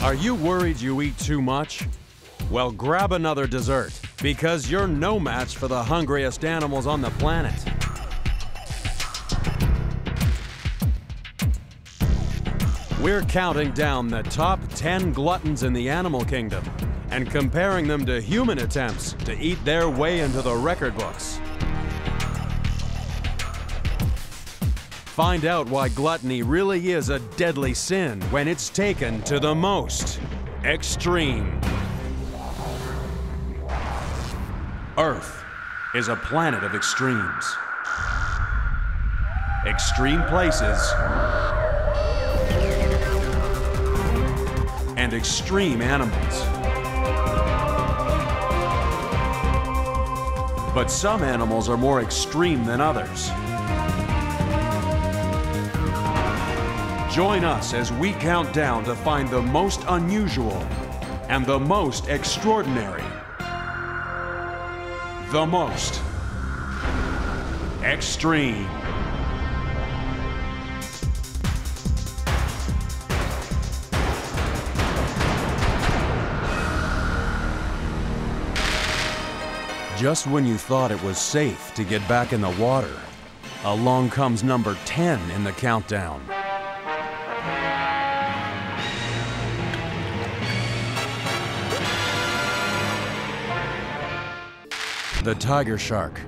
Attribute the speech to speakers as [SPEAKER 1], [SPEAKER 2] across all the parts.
[SPEAKER 1] Are you worried you eat too much? Well, grab another dessert, because you're no match for the hungriest animals on the planet. We're counting down the top 10 gluttons in the animal kingdom and comparing them to human attempts to eat their way into the record books. Find out why gluttony really is a deadly sin when it's taken to the most extreme. Earth is a planet of extremes. Extreme places and extreme animals. But some animals are more extreme than others. Join us as we count down to find the most unusual and the most extraordinary. The most extreme. Just when you thought it was safe to get back in the water, along comes number 10 in the countdown. The tiger shark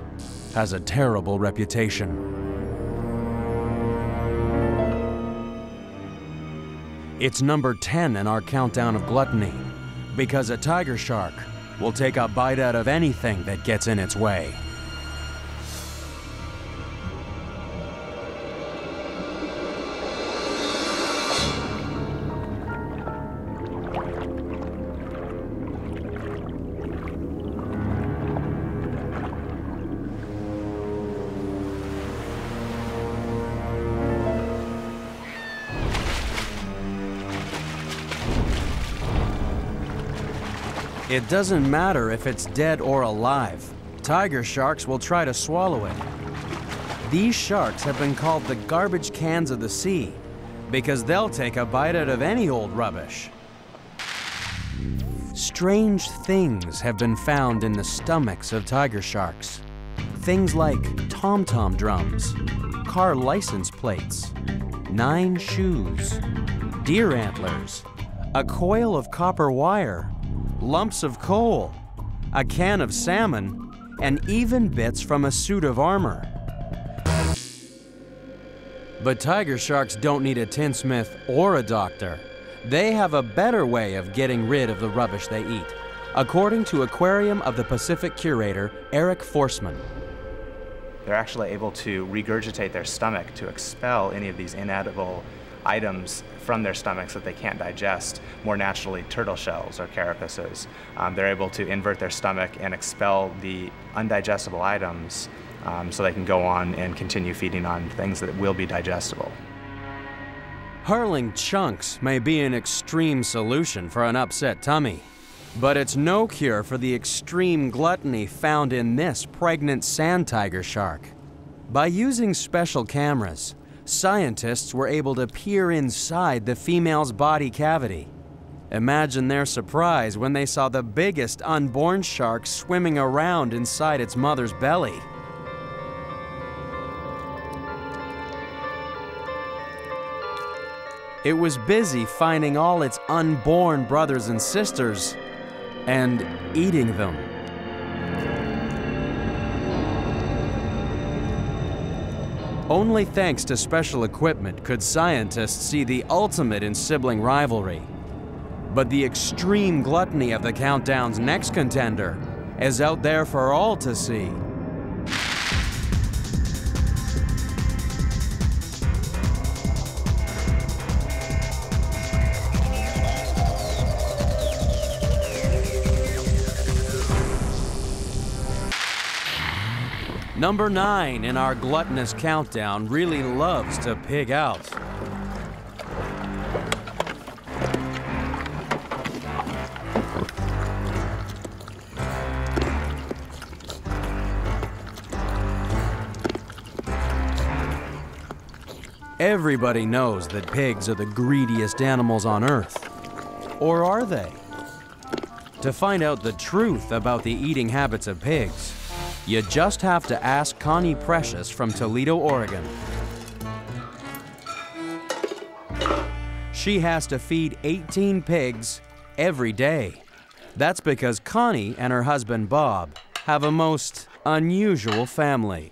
[SPEAKER 1] has a terrible reputation. It's number 10 in our countdown of gluttony because a tiger shark will take a bite out of anything that gets in its way. It doesn't matter if it's dead or alive. Tiger sharks will try to swallow it. These sharks have been called the garbage cans of the sea because they'll take a bite out of any old rubbish. Strange things have been found in the stomachs of tiger sharks. Things like tom-tom drums, car license plates, nine shoes, deer antlers, a coil of copper wire, lumps of coal, a can of salmon, and even bits from a suit of armor. But tiger sharks don't need a tinsmith or a doctor. They have a better way of getting rid of the rubbish they eat, according to Aquarium of the Pacific curator Eric Forsman.
[SPEAKER 2] They're actually able to regurgitate their stomach to expel any of these inedible items from their stomachs that they can't digest more naturally turtle shells or carapaces. Um, they're able to invert their stomach and expel the undigestible items um, so they can go on and continue feeding on things that will be digestible.
[SPEAKER 1] Hurling chunks may be an extreme solution for an upset tummy, but it's no cure for the extreme gluttony found in this pregnant sand tiger shark. By using special cameras, scientists were able to peer inside the female's body cavity. Imagine their surprise when they saw the biggest unborn shark swimming around inside its mother's belly. It was busy finding all its unborn brothers and sisters and eating them. Only thanks to special equipment could scientists see the ultimate in sibling rivalry. But the extreme gluttony of the countdown's next contender is out there for all to see. Number nine in our gluttonous countdown really loves to pig out. Everybody knows that pigs are the greediest animals on Earth. Or are they? To find out the truth about the eating habits of pigs, you just have to ask Connie Precious from Toledo, Oregon. She has to feed 18 pigs every day. That's because Connie and her husband Bob have a most unusual family.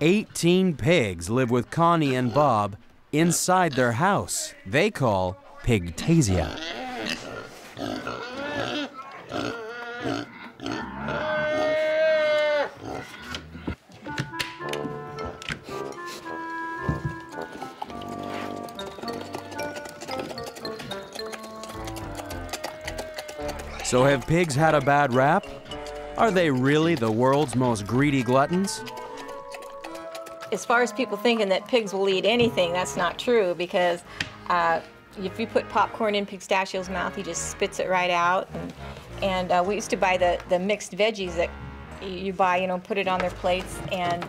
[SPEAKER 1] Eighteen pigs live with Connie and Bob inside their house they call Pigtasia. So have pigs had a bad rap? Are they really the world's most greedy gluttons?
[SPEAKER 3] As far as people thinking that pigs will eat anything, that's not true because uh, if you put popcorn in Pigstachio's mouth, he just spits it right out. And, and uh, we used to buy the, the mixed veggies that you buy, you know, put it on their plates. And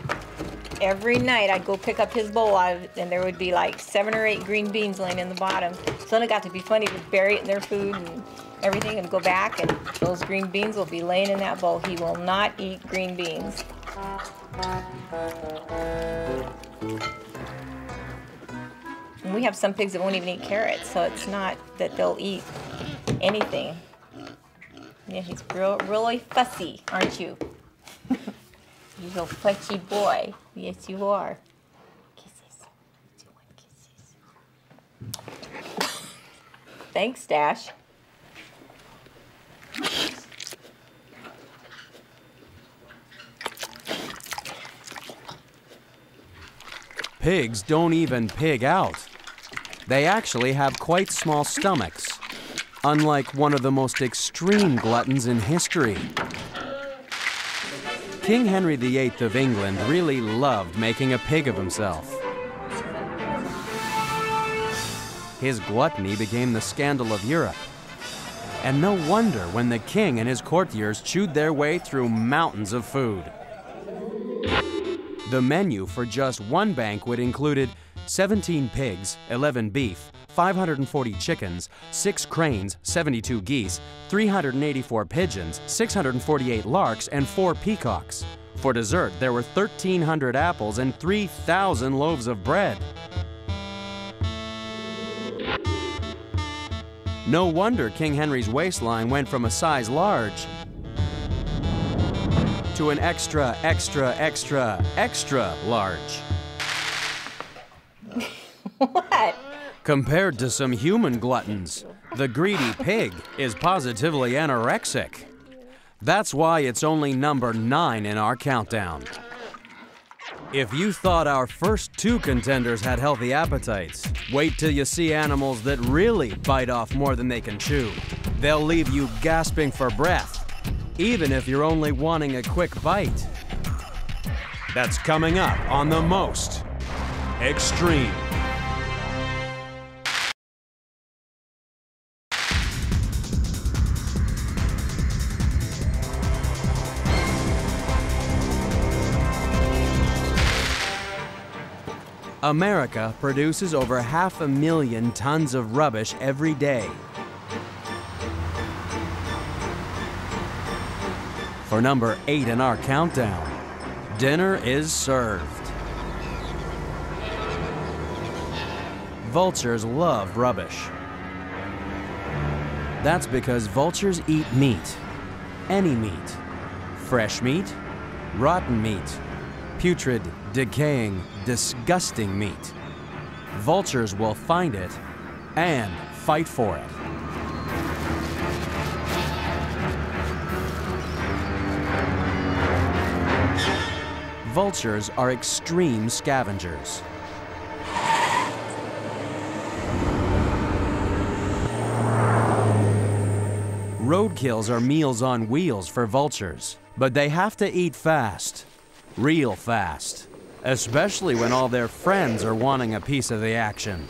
[SPEAKER 3] every night I'd go pick up his bowl out of, and there would be like seven or eight green beans laying in the bottom. So then it got to be funny to bury it in their food and everything and go back and those green beans will be laying in that bowl. He will not eat green beans. We have some pigs that won't even eat carrots, so it's not that they'll eat anything. Yeah, he's real, really fussy, aren't you? you little fussy boy. Yes, you are. Kisses. Do you want kisses? Thanks, Dash.
[SPEAKER 1] Pigs don't even pig out. They actually have quite small stomachs, unlike one of the most extreme gluttons in history. King Henry VIII of England really loved making a pig of himself. His gluttony became the scandal of Europe. And no wonder when the king and his courtiers chewed their way through mountains of food. The menu for just one banquet included 17 pigs, 11 beef, 540 chickens, 6 cranes, 72 geese, 384 pigeons, 648 larks, and 4 peacocks. For dessert, there were 1,300 apples and 3,000 loaves of bread. No wonder King Henry's waistline went from a size large to an extra, extra, extra, extra large.
[SPEAKER 3] what?
[SPEAKER 1] Compared to some human gluttons, the greedy pig is positively anorexic. That's why it's only number nine in our countdown. If you thought our first two contenders had healthy appetites, wait till you see animals that really bite off more than they can chew. They'll leave you gasping for breath even if you're only wanting a quick bite. That's coming up on the most extreme. America produces over half a million tons of rubbish every day. For number eight in our countdown, dinner is served. Vultures love rubbish. That's because vultures eat meat. Any meat. Fresh meat, rotten meat, putrid, decaying, disgusting meat. Vultures will find it and fight for it. Vultures are extreme scavengers. Roadkills are meals on wheels for vultures, but they have to eat fast, real fast, especially when all their friends are wanting a piece of the action.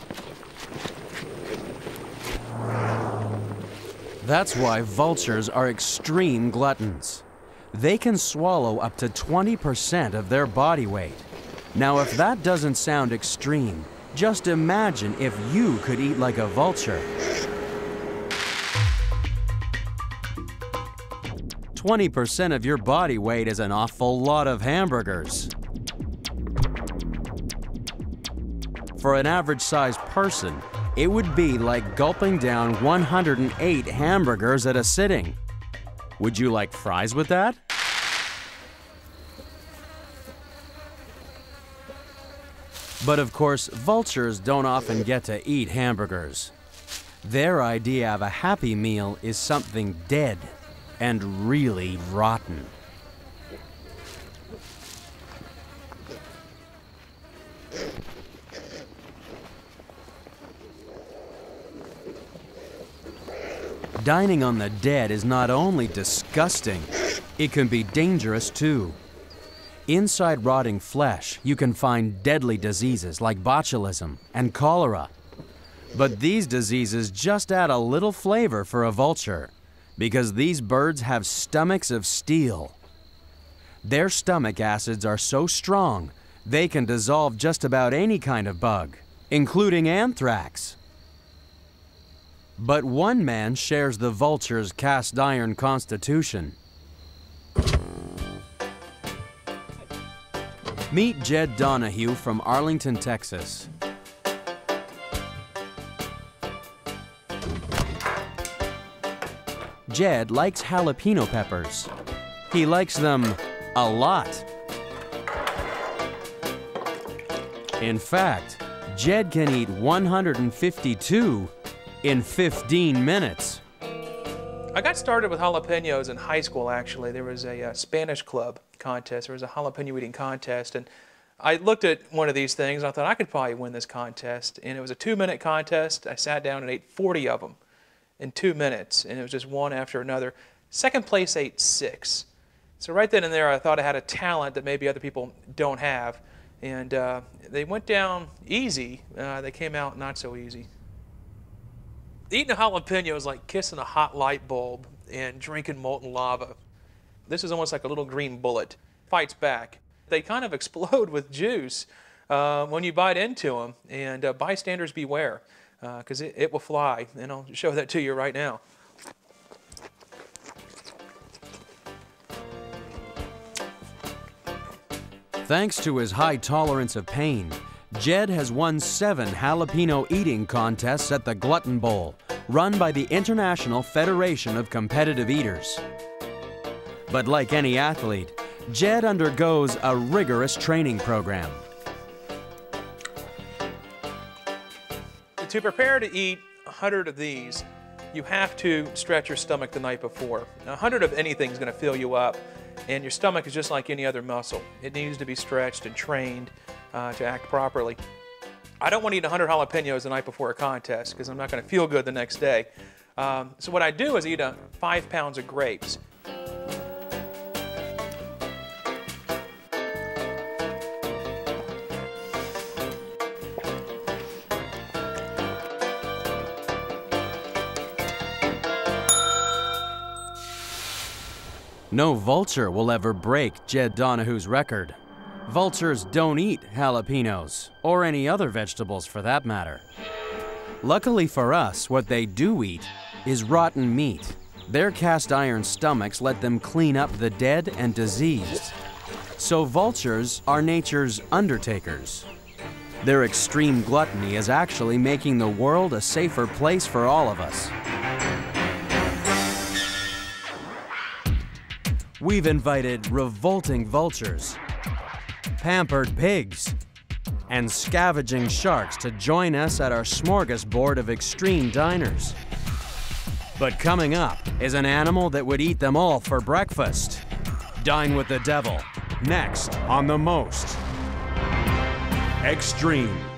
[SPEAKER 1] That's why vultures are extreme gluttons. They can swallow up to 20% of their body weight. Now, if that doesn't sound extreme, just imagine if you could eat like a vulture. 20% of your body weight is an awful lot of hamburgers. For an average sized person, it would be like gulping down 108 hamburgers at a sitting. Would you like fries with that? But of course, vultures don't often get to eat hamburgers. Their idea of a happy meal is something dead and really rotten. Dining on the dead is not only disgusting, it can be dangerous too. Inside rotting flesh, you can find deadly diseases like botulism and cholera. But these diseases just add a little flavor for a vulture because these birds have stomachs of steel. Their stomach acids are so strong, they can dissolve just about any kind of bug, including anthrax. But one man shares the vulture's cast iron constitution. Meet Jed Donahue from Arlington, Texas. Jed likes jalapeno peppers. He likes them a lot. In fact, Jed can eat 152 in 15 minutes.
[SPEAKER 4] I got started with jalapenos in high school, actually. There was a, uh, Spanish club contest. There was a jalapeno eating contest. And I looked at one of these things and I thought I could probably win this contest. And it was a two minute contest. I sat down and ate 40 of them in two minutes, and it was just one after another. Second place ate six. So right then and there, I thought I had a talent that maybe other people don't have. And uh, they went down easy. Uh, they came out not so easy. Eating a jalapeno is like kissing a hot light bulb and drinking molten lava. This is almost like a little green bullet. Fights back. They kind of explode with juice uh, when you bite into them, and uh, bystanders beware because uh, it, it will fly. And I'll show that to you right now.
[SPEAKER 1] Thanks to his high tolerance of pain, Jed has won seven jalapeno eating contests at the Glutton Bowl, run by the International Federation of Competitive Eaters. But like any athlete, Jed undergoes a rigorous training program.
[SPEAKER 4] to prepare to eat 100 of these, you have to stretch your stomach the night before. A 100 of anything is going to fill you up, and your stomach is just like any other muscle. It needs to be stretched and trained uh, to act properly. I don't want to eat 100 jalapenos the night before a contest because I'm not going to feel good the next day. Um, so what I do is eat a, five pounds of grapes.
[SPEAKER 1] No vulture will ever break Jed Donahue's record. Vultures don't eat jalapenos, or any other vegetables for that matter. Luckily for us, what they do eat is rotten meat. Their cast iron stomachs let them clean up the dead and diseased. So vultures are nature's undertakers. Their extreme gluttony is actually making the world a safer place for all of us. We've invited revolting vultures, pampered pigs, and scavenging sharks to join us at our smorgasbord of extreme diners. But coming up is an animal that would eat them all for breakfast. Dine with the devil, next on the most extreme.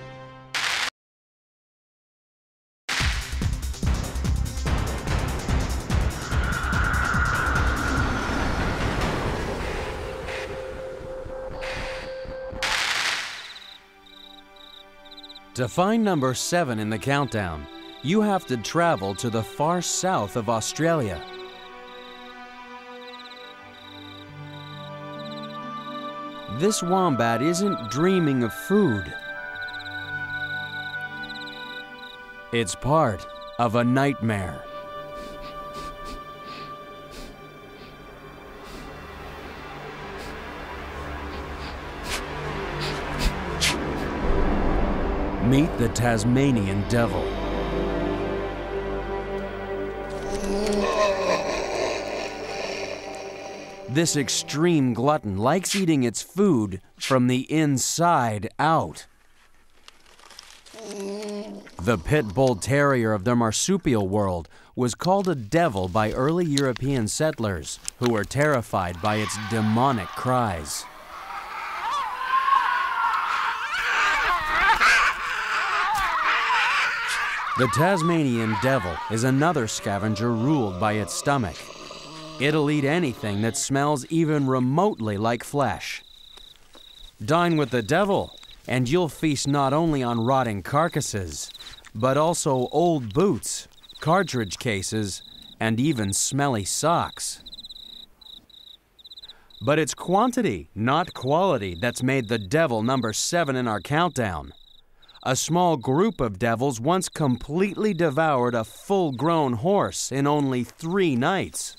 [SPEAKER 1] To find number seven in the countdown, you have to travel to the far south of Australia. This wombat isn't dreaming of food. It's part of a nightmare. Meet the Tasmanian Devil. This extreme glutton likes eating its food from the inside out. The pit bull terrier of the marsupial world was called a devil by early European settlers who were terrified by its demonic cries. The Tasmanian devil is another scavenger ruled by its stomach. It'll eat anything that smells even remotely like flesh. Dine with the devil, and you'll feast not only on rotting carcasses, but also old boots, cartridge cases, and even smelly socks. But it's quantity, not quality, that's made the devil number seven in our countdown. A small group of devils once completely devoured a full grown horse in only three nights.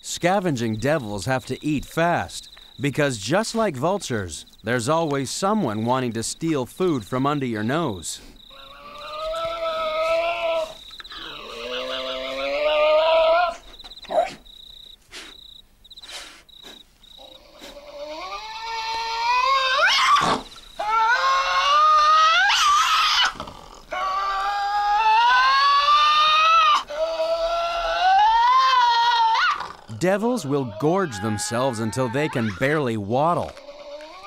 [SPEAKER 1] Scavenging devils have to eat fast because just like vultures, there's always someone wanting to steal food from under your nose. Devils will gorge themselves until they can barely waddle.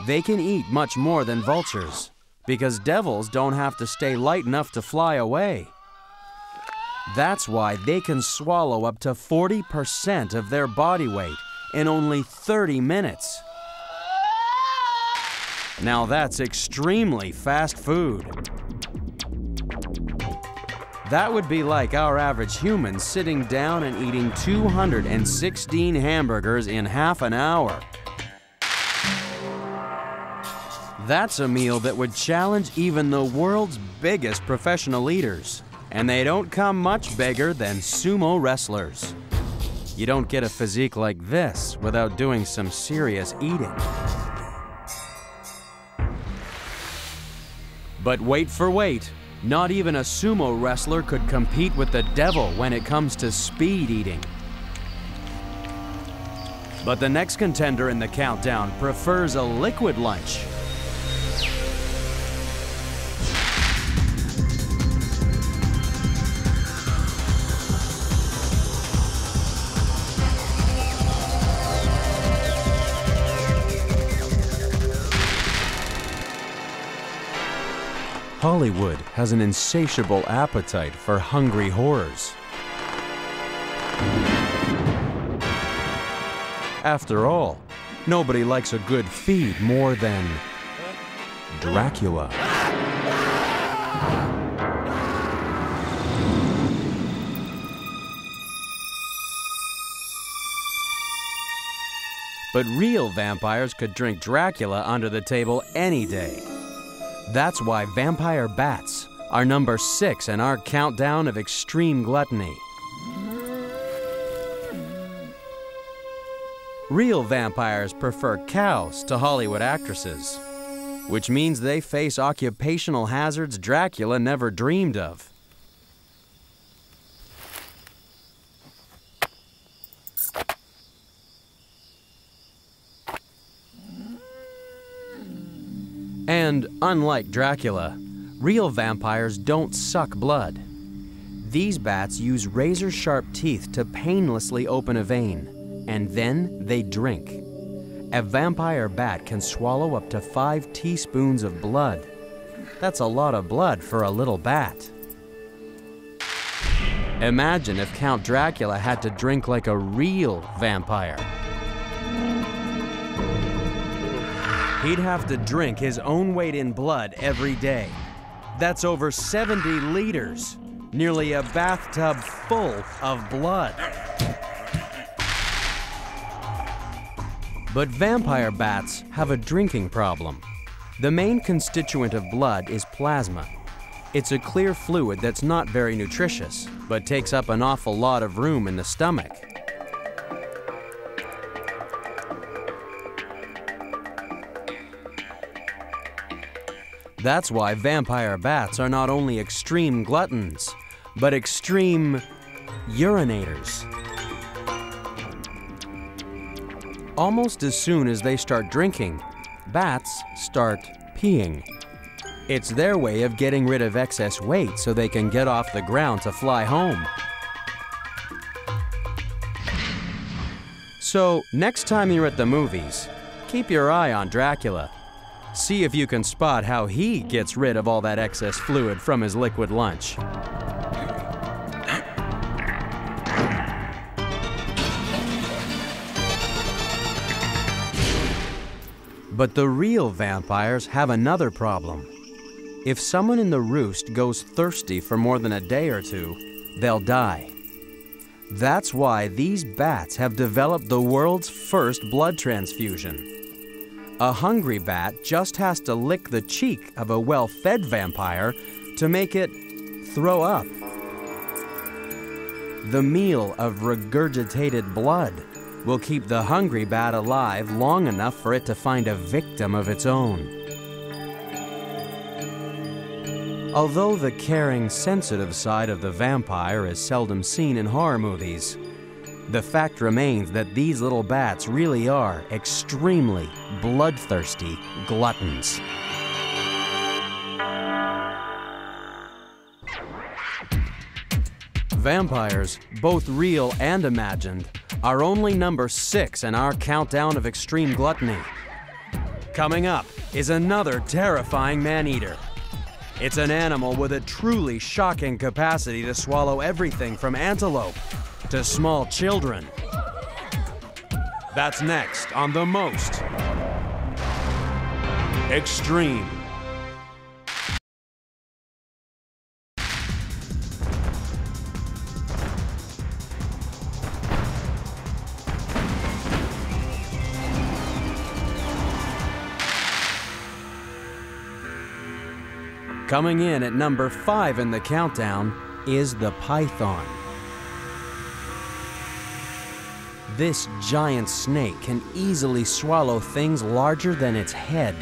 [SPEAKER 1] They can eat much more than vultures because devils don't have to stay light enough to fly away. That's why they can swallow up to 40% of their body weight in only 30 minutes. Now that's extremely fast food. That would be like our average human sitting down and eating 216 hamburgers in half an hour. That's a meal that would challenge even the world's biggest professional eaters. And they don't come much bigger than sumo wrestlers. You don't get a physique like this without doing some serious eating. But weight for weight. Not even a sumo wrestler could compete with the devil when it comes to speed eating. But the next contender in the countdown prefers a liquid lunch. Hollywood has an insatiable appetite for hungry horrors. After all, nobody likes a good feed more than Dracula. But real vampires could drink Dracula under the table any day. That's why vampire bats are number six in our countdown of extreme gluttony. Real vampires prefer cows to Hollywood actresses, which means they face occupational hazards Dracula never dreamed of. And unlike Dracula, real vampires don't suck blood. These bats use razor sharp teeth to painlessly open a vein, and then they drink. A vampire bat can swallow up to five teaspoons of blood. That's a lot of blood for a little bat. Imagine if Count Dracula had to drink like a real vampire. He'd have to drink his own weight in blood every day. That's over 70 liters, nearly a bathtub full of blood. But vampire bats have a drinking problem. The main constituent of blood is plasma. It's a clear fluid that's not very nutritious, but takes up an awful lot of room in the stomach. That's why vampire bats are not only extreme gluttons, but extreme urinators. Almost as soon as they start drinking, bats start peeing. It's their way of getting rid of excess weight so they can get off the ground to fly home. So, next time you're at the movies, keep your eye on Dracula. See if you can spot how he gets rid of all that excess fluid from his liquid lunch. But the real vampires have another problem. If someone in the roost goes thirsty for more than a day or two, they'll die. That's why these bats have developed the world's first blood transfusion. A hungry bat just has to lick the cheek of a well fed vampire to make it throw up. The meal of regurgitated blood will keep the hungry bat alive long enough for it to find a victim of its own. Although the caring, sensitive side of the vampire is seldom seen in horror movies, the fact remains that these little bats really are extremely bloodthirsty gluttons. Vampires, both real and imagined, are only number six in our countdown of extreme gluttony. Coming up is another terrifying man-eater. It's an animal with a truly shocking capacity to swallow everything from antelope to small children. That's next on The Most Extreme. Coming in at number five in the countdown is the python. This giant snake can easily swallow things larger than its head.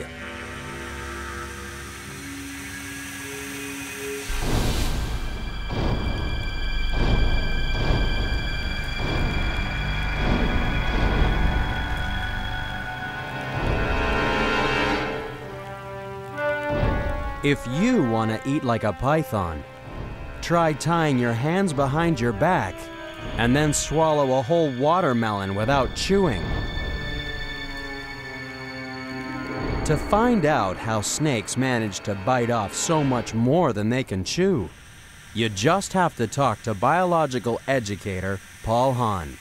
[SPEAKER 1] If you want to eat like a python, try tying your hands behind your back and then swallow a whole watermelon without chewing. To find out how snakes manage to bite off so much more than they can chew, you just have to talk to biological educator Paul Hahn.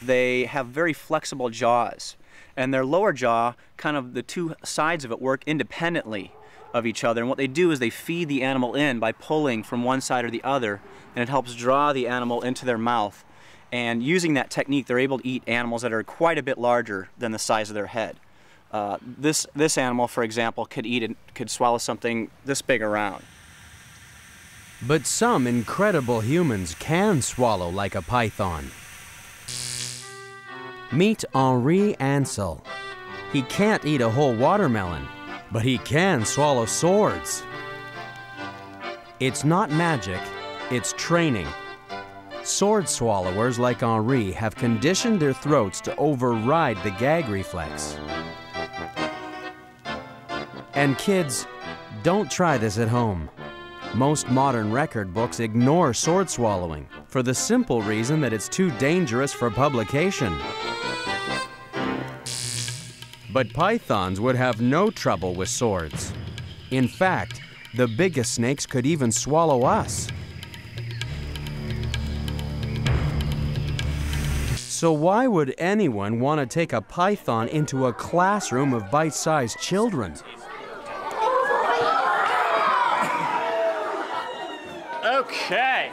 [SPEAKER 5] They have very flexible jaws and their lower jaw, kind of the two sides of it work independently of each other. And what they do is they feed the animal in by pulling from one side or the other, and it helps draw the animal into their mouth. And using that technique, they're able to eat animals that are quite a bit larger than the size of their head. Uh, this this animal, for example, could eat it, could swallow something this big around.
[SPEAKER 1] But some incredible humans can swallow like a python. Meet Henri Ansel. He can't eat a whole watermelon, but he can swallow swords. It's not magic, it's training. Sword swallowers like Henri have conditioned their throats to override the gag reflex. And kids, don't try this at home. Most modern record books ignore sword swallowing for the simple reason that it's too dangerous for publication. But pythons would have no trouble with swords. In fact, the biggest snakes could even swallow us. So why would anyone want to take a python into a classroom of bite-sized children?
[SPEAKER 5] Okay.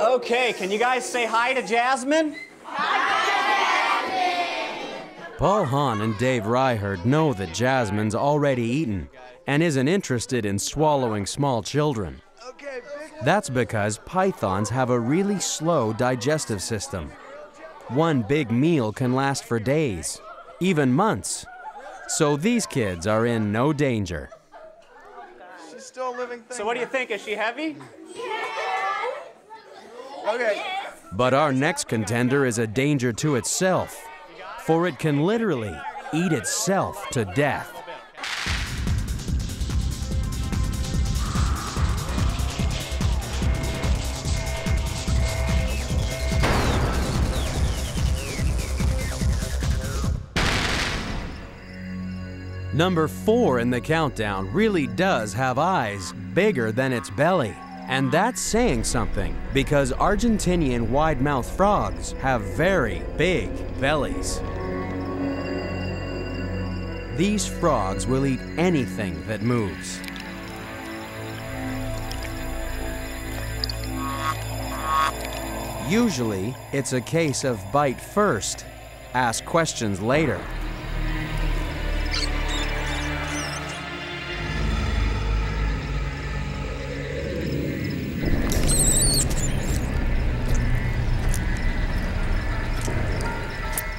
[SPEAKER 5] Okay, can you guys say hi to Jasmine? Hi.
[SPEAKER 1] Paul Hahn and Dave Ryherd know that Jasmine's already eaten and isn't interested in swallowing small children. That's because pythons have a really slow digestive system. One big meal can last for days, even months. So these kids are in no danger.
[SPEAKER 6] She's still a living thing.
[SPEAKER 5] So what do you think? Is she heavy?
[SPEAKER 6] Okay.
[SPEAKER 1] But our next contender is a danger to itself, for it can literally eat itself to death. Number four in the countdown really does have eyes bigger than its belly. And that's saying something because Argentinian wide-mouthed frogs have very big bellies. These frogs will eat anything that moves. Usually, it's a case of bite first, ask questions later.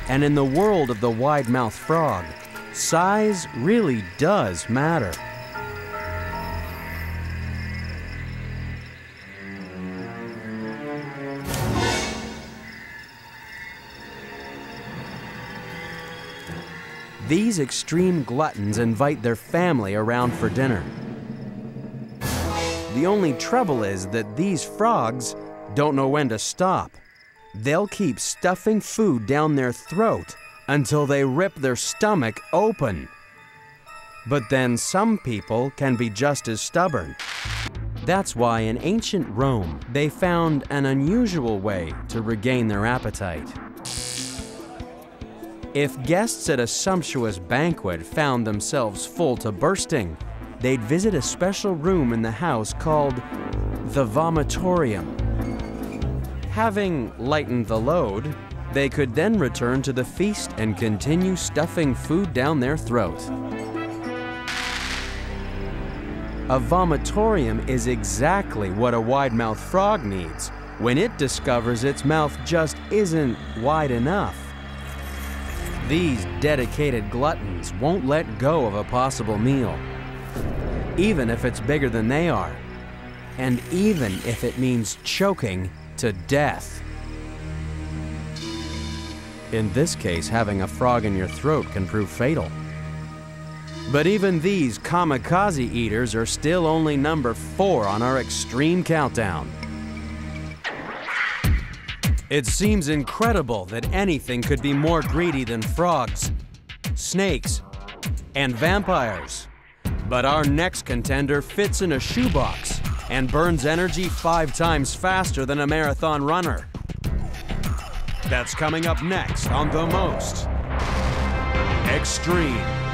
[SPEAKER 1] And in the world of the wide-mouthed frog, size really does matter. These extreme gluttons invite their family around for dinner. The only trouble is that these frogs don't know when to stop. They'll keep stuffing food down their throat until they rip their stomach open. But then some people can be just as stubborn. That's why in ancient Rome, they found an unusual way to regain their appetite. If guests at a sumptuous banquet found themselves full to bursting, they'd visit a special room in the house called the vomitorium. Having lightened the load, they could then return to the feast and continue stuffing food down their throat. A vomitorium is exactly what a wide-mouthed frog needs when it discovers its mouth just isn't wide enough. These dedicated gluttons won't let go of a possible meal, even if it's bigger than they are, and even if it means choking to death. In this case, having a frog in your throat can prove fatal. But even these kamikaze eaters are still only number four on our extreme countdown. It seems incredible that anything could be more greedy than frogs, snakes, and vampires. But our next contender fits in a shoebox and burns energy five times faster than a marathon runner. That's coming up next on The Most Extreme.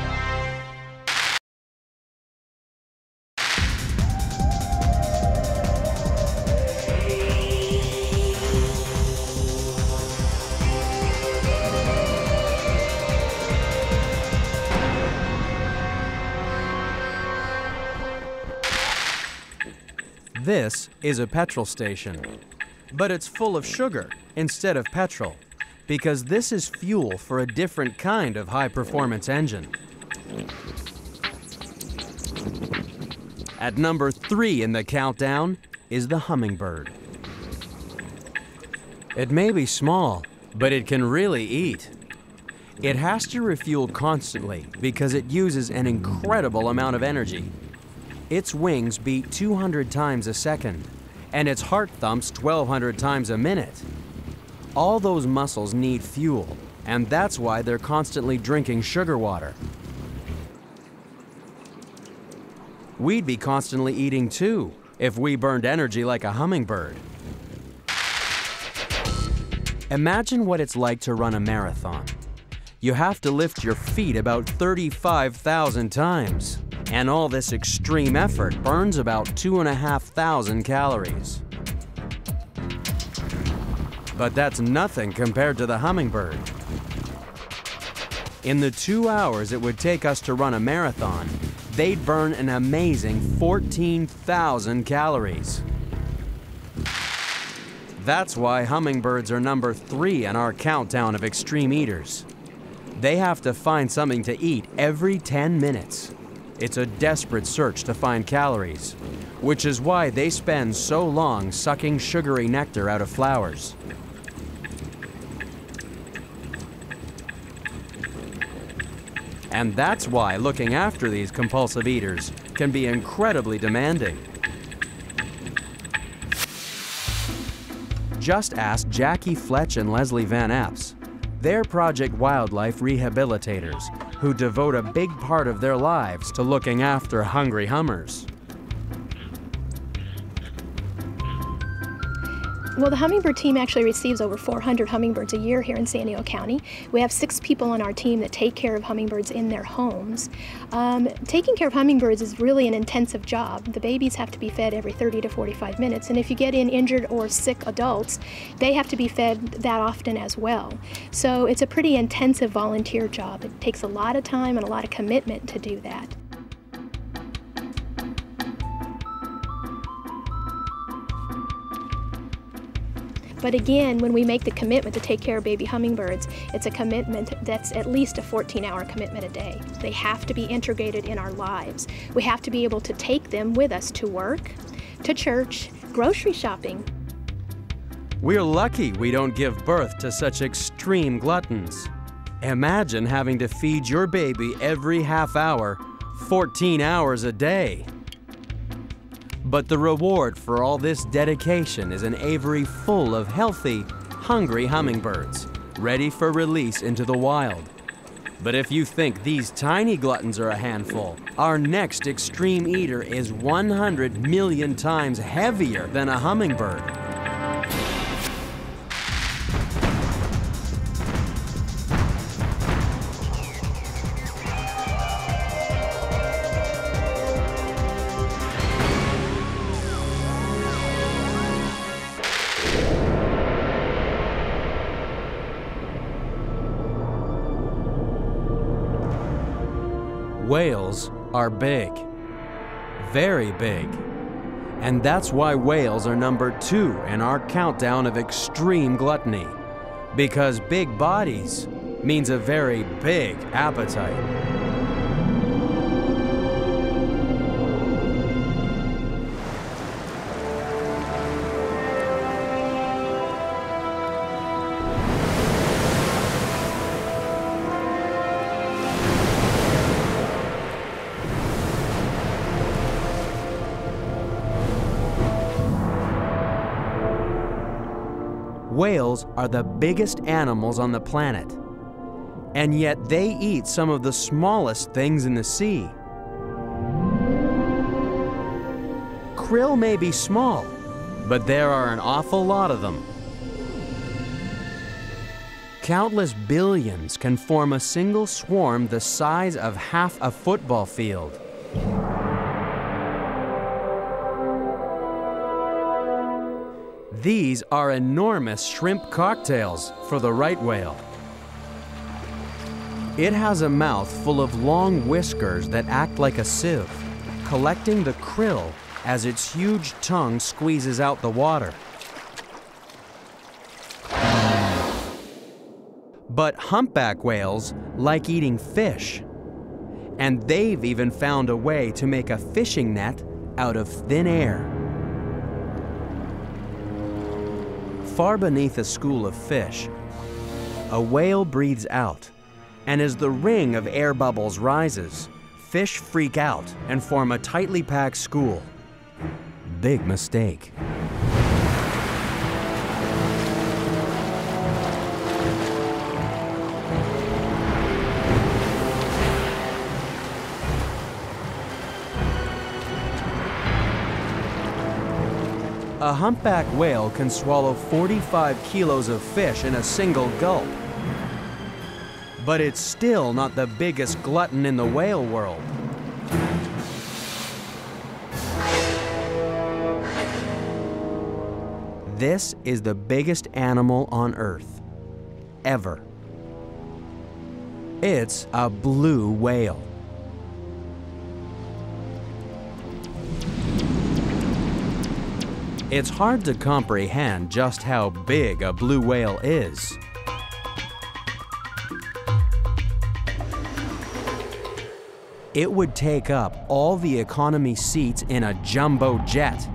[SPEAKER 1] This is a petrol station, but it's full of sugar instead of petrol because this is fuel for a different kind of high performance engine. At number three in the countdown is the hummingbird. It may be small, but it can really eat. It has to refuel constantly because it uses an incredible amount of energy. Its wings beat 200 times a second, and its heart thumps 1,200 times a minute. All those muscles need fuel, and that's why they're constantly drinking sugar water. We'd be constantly eating too if we burned energy like a hummingbird. Imagine what it's like to run a marathon. You have to lift your feet about 35,000 times, and all this extreme effort burns about 2,500 calories. But that's nothing compared to the hummingbird. In the two hours it would take us to run a marathon, they'd burn an amazing 14,000 calories. That's why hummingbirds are number three in our countdown of extreme eaters. They have to find something to eat every 10 minutes. It's a desperate search to find calories, which is why they spend so long sucking sugary nectar out of flowers. And that's why looking after these compulsive eaters can be incredibly demanding. Just ask Jackie Fletch and Leslie Van Epps. They're Project Wildlife rehabilitators who devote a big part of their lives to looking after hungry hummers.
[SPEAKER 7] Well, the hummingbird team actually receives over 400 hummingbirds a year here in San Diego County. We have six people on our team that take care of hummingbirds in their homes. Um, taking care of hummingbirds is really an intensive job. The babies have to be fed every 30 to 45 minutes, and if you get in injured or sick adults, they have to be fed that often as well. So it's a pretty intensive volunteer job. It takes a lot of time and a lot of commitment to do that. But again, when we make the commitment to take care of baby hummingbirds, it's a commitment that's at least a 14 hour commitment a day. They have to be integrated in our lives. We have to be able to take them with us to work, to church, grocery shopping.
[SPEAKER 1] We're lucky we don't give birth to such extreme gluttons. Imagine having to feed your baby every half hour, 14 hours a day. But the reward for all this dedication is an aviary full of healthy, hungry hummingbirds, ready for release into the wild. But if you think these tiny gluttons are a handful, our next extreme eater is 100 million times heavier than a hummingbird. Are big, very big. And that's why whales are number two in our countdown of extreme gluttony. Because big bodies means a very big appetite. Whales are the biggest animals on the planet. And yet they eat some of the smallest things in the sea. Krill may be small, but there are an awful lot of them. Countless billions can form a single swarm the size of half a football field. These are enormous shrimp cocktails for the right whale. It has a mouth full of long whiskers that act like a sieve, collecting the krill as its huge tongue squeezes out the water. But humpback whales like eating fish. And they've even found a way to make a fishing net out of thin air. Far beneath a school of fish, a whale breathes out, and as the ring of air bubbles rises, fish freak out and form a tightly packed school. Big mistake. A humpback whale can swallow 45 kilos of fish in a single gulp. But it's still not the biggest glutton in the whale world. This is the biggest animal on Earth, ever. It's a blue whale. It's hard to comprehend just how big a blue whale is. It would take up all the economy seats in a jumbo jet.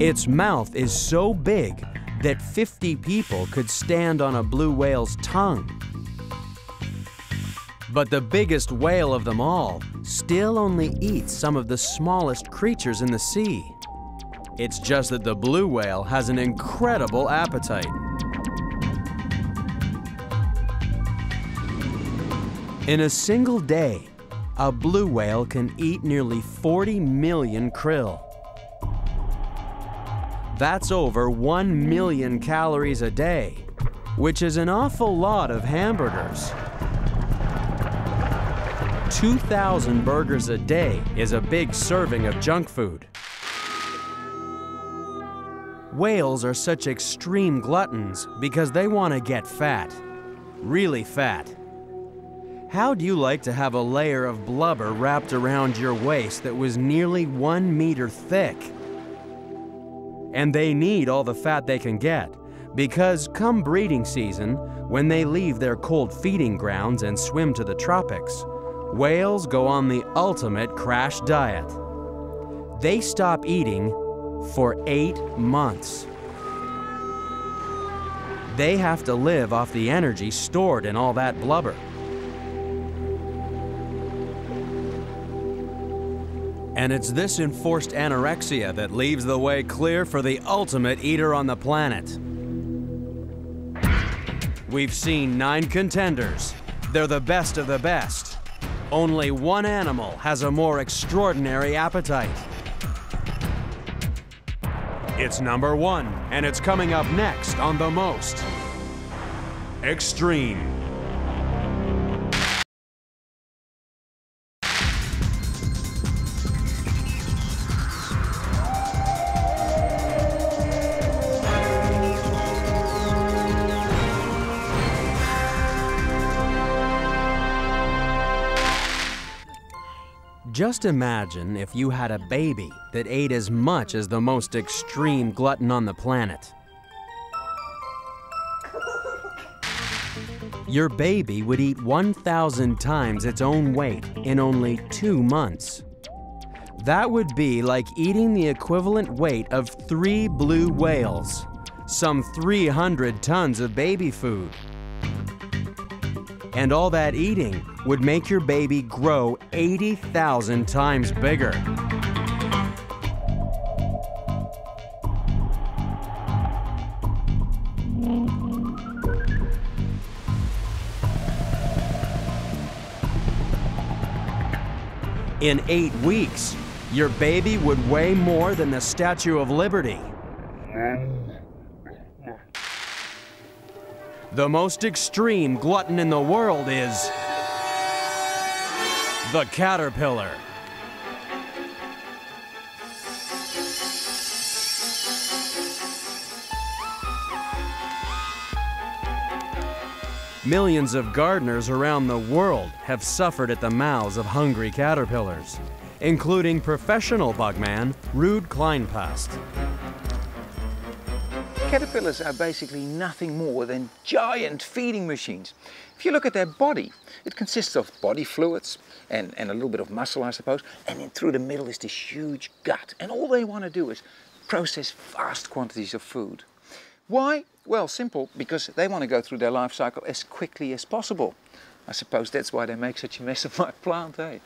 [SPEAKER 1] Its mouth is so big that 50 people could stand on a blue whale's tongue. But the biggest whale of them all still only eats some of the smallest creatures in the sea. It's just that the blue whale has an incredible appetite. In a single day, a blue whale can eat nearly 40 million krill. That's over 1 million calories a day, which is an awful lot of hamburgers. 2,000 burgers a day is a big serving of junk food. Whales are such extreme gluttons because they want to get fat. Really fat. How'd you like to have a layer of blubber wrapped around your waist that was nearly one meter thick? And they need all the fat they can get because come breeding season, when they leave their cold feeding grounds and swim to the tropics, whales go on the ultimate crash diet. They stop eating for eight months. They have to live off the energy stored in all that blubber. And it's this enforced anorexia that leaves the way clear for the ultimate eater on the planet. We've seen nine contenders. They're the best of the best. Only one animal has a more extraordinary appetite. It's number one, and it's coming up next on The Most Extreme. Just imagine if you had a baby that ate as much as the most extreme glutton on the planet. Your baby would eat 1,000 times its own weight in only two months. That would be like eating the equivalent weight of three blue whales, some 300 tons of baby food. And all that eating would make your baby grow 80,000 times bigger. In eight weeks, your baby would weigh more than the Statue of Liberty. The most extreme glutton in the world is the caterpillar. Millions of gardeners around the world have suffered at the mouths of hungry caterpillars, including professional bugman Ruud Kleinpaste.
[SPEAKER 8] Caterpillars are basically nothing more than giant feeding machines. If you look at their body, it consists of body fluids and, and a little bit of muscle, I suppose, and then through the middle is this huge gut. And all they want to do is process vast quantities of food. Why? Well, simple, because they want to go through their life cycle as quickly as possible. I suppose that's why they make such a mess of my plant, eh?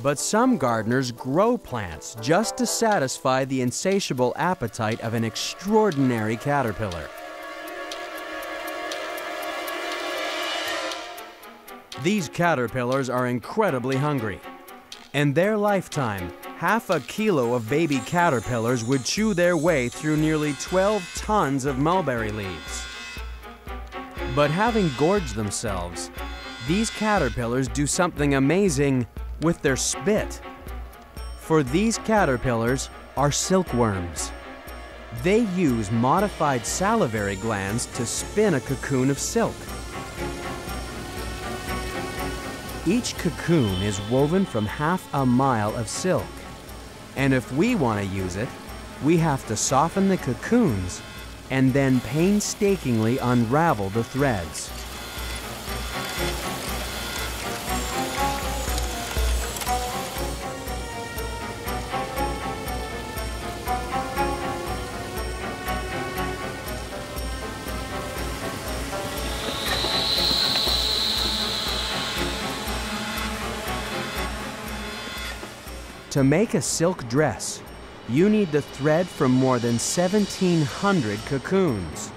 [SPEAKER 1] But some gardeners grow plants just to satisfy the insatiable appetite of an extraordinary caterpillar. These caterpillars are incredibly hungry. In their lifetime, half a kilo of baby caterpillars would chew their way through nearly 12 tons of mulberry leaves. But having gorged themselves, these caterpillars do something amazing with their spit. For these caterpillars, are silkworms. They use modified salivary glands to spin a cocoon of silk. Each cocoon is woven from half a mile of silk. And if we want to use it, we have to soften the cocoons and then painstakingly unravel the threads. To make a silk dress, you need the thread from more than 1,700 cocoons.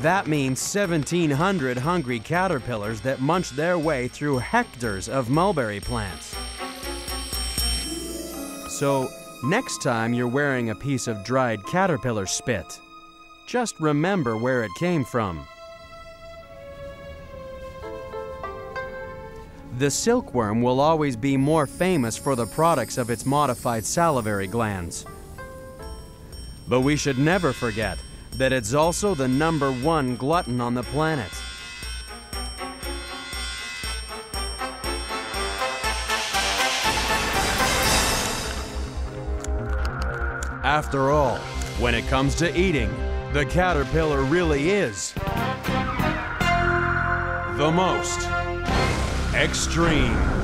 [SPEAKER 1] That means 1,700 hungry caterpillars that munch their way through hectares of mulberry plants. So, next time you're wearing a piece of dried caterpillar spit, just remember where it came from. The silkworm will always be more famous for the products of its modified salivary glands. But we should never forget that it's also the number one glutton on the planet. After all, when it comes to eating, the caterpillar really is the most extreme.